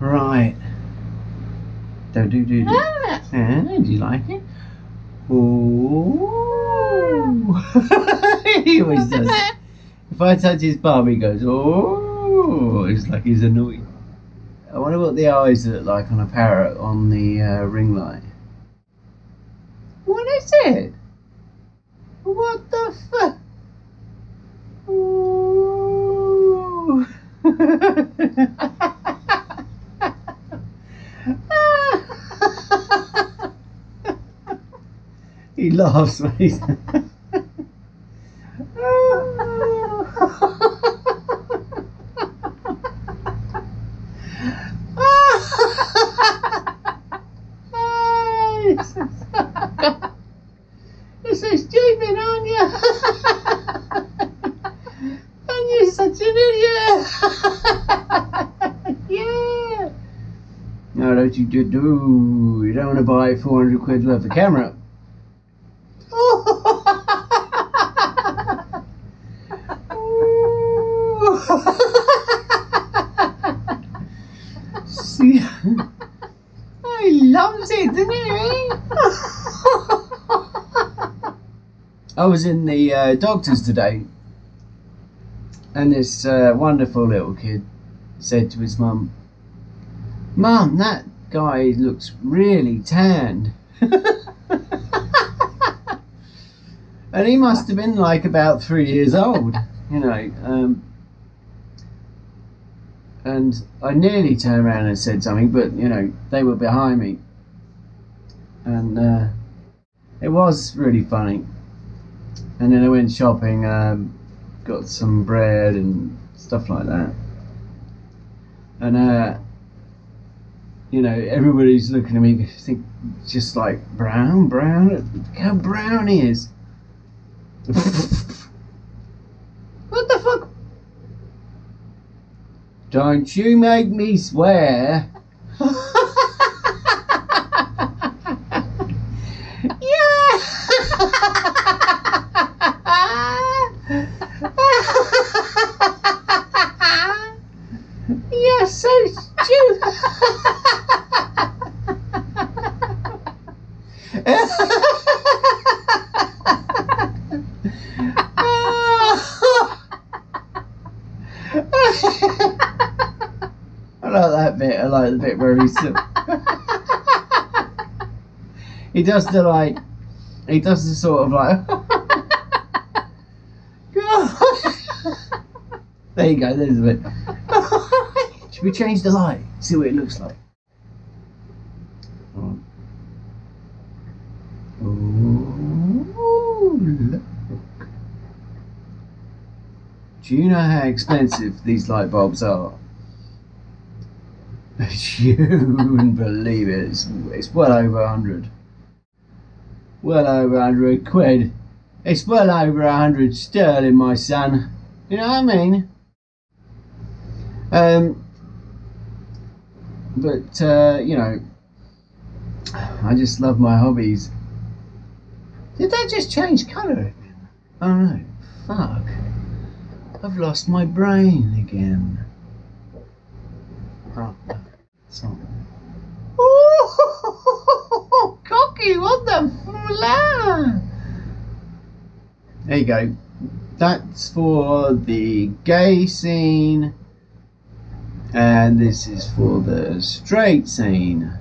Right. Do do do do. Ah, Yeah, do you like it? Ooh. he always does. it. If I touch his bum, he goes, oh, it's like he's annoyed. I wonder what the eyes look like on a parrot on the uh, ring light. What is it? What the fuck? Ooh. he laughs when he's. You're so stupid, aren't you? and you're such an idiot. yeah. No, don't you do, do. You don't want to buy 400 quid worth of camera. See, I loves it, doesn't he? I was in the uh, doctor's today, and this uh, wonderful little kid said to his mum, "Mum, that guy looks really tanned." and he must have been like about three years old, you know. Um, and I nearly turned around and said something, but you know they were behind me, and uh, it was really funny. And then I went shopping, um, got some bread and stuff like that, and uh, you know everybody's looking at me, think just like brown, brown. Look how brown he is. what the fuck? Don't you make me swear. yeah. You're so stupid. I like that bit. I where he's. he does the like. He does the sort of like. there you go. There's a bit. Should we change the light? See what it looks like. Do you know how expensive these light bulbs are? You wouldn't believe it. It's, it's well over a hundred. Well over a hundred quid. It's well over a hundred sterling, my son. You know what I mean? Um, but uh, you know, I just love my hobbies. Did that just change colour? Oh no! Fuck! I've lost my brain again. Oh, Ooh, cocky! What the flan? There you go. That's for the gay scene, and this is for the straight scene.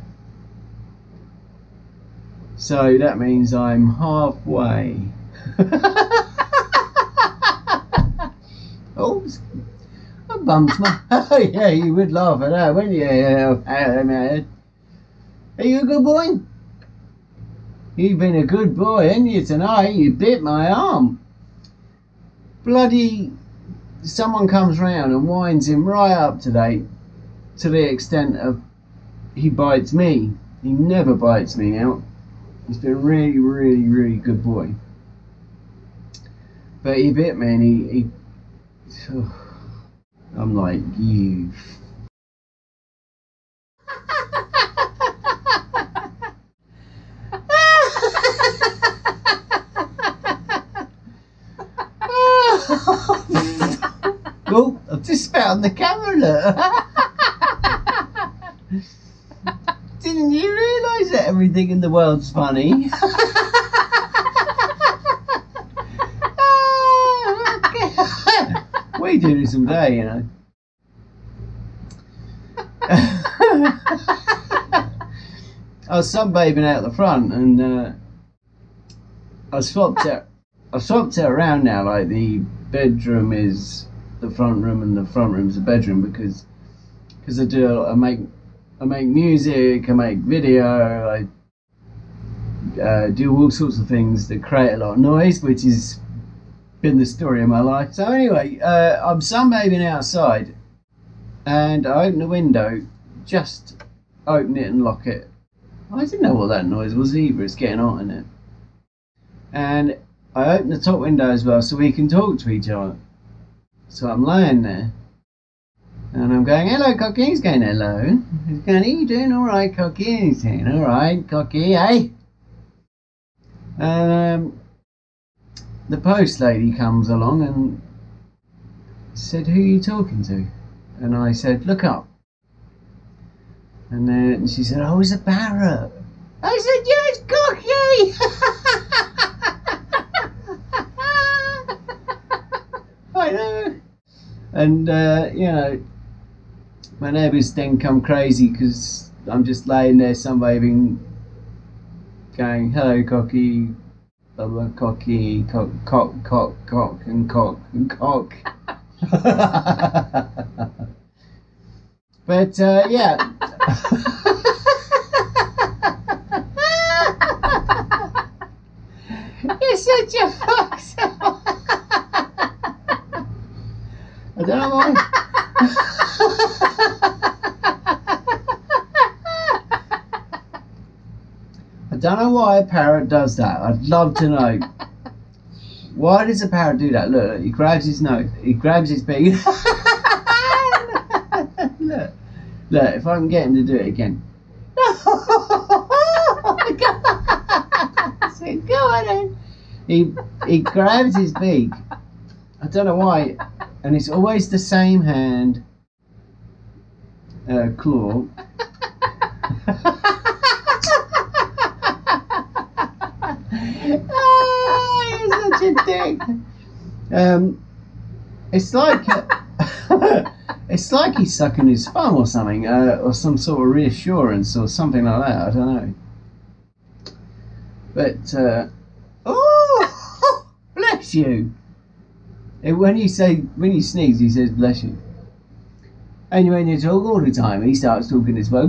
So that means I'm halfway. oh, Bumped my. Oh, yeah, you would laugh at that, wouldn't you? Yeah, man. Are you a good boy? You've been a good boy, ain't you, tonight? You bit my arm. Bloody. Someone comes round and winds him right up today to the extent of he bites me. He never bites me now. He's been a really, really, really good boy. But he bit me and he. he I'm like, you. oh, I've just spat on the camera. Didn't you realise that everything in the world's funny? we do this all day, you know. I was sunbathing out the front and uh, I swapped it. I swapped it around now. Like the bedroom is the front room and the front room's the bedroom because because I do I make I make music, I make video, I uh, do all sorts of things that create a lot of noise, which has been the story of my life. So anyway, uh, I'm sunbathing outside, and I open the window, just open it and lock it. I didn't know what that noise was either. It's getting hot in it, and I open the top window as well so we can talk to each other. So I'm lying there. And I'm going, hello, Cocky. He's going, hello. He's going, are you doing all right, Cocky? He's saying, all right, Cocky, eh? And um, the post lady comes along and said, who are you talking to? And I said, look up. And then she said, oh, it's a parrot. I said, yes, Cocky! I know. And, uh, you know, my neighbours then come crazy because I'm just laying there sunbathing, going, hello, cocky, blah, cocky, cock, cock, cock, cock, and cock, and cock. but, uh, yeah. You're such a fuck. I don't know why. I don't know why a parrot does that. I'd love to know. Why does a parrot do that? Look, look he grabs his nose, he grabs his beak. look, look, if I can get him to do it again. go on then. He, he grabs his beak. I don't know why. And it's always the same hand uh, claw. Um, it's like it's like he's sucking his thumb or something, uh, or some sort of reassurance or something like that. I don't know. But uh, oh, bless you. And when you say when you sneeze, he says bless you. And when you talk all the time, he starts talking as well.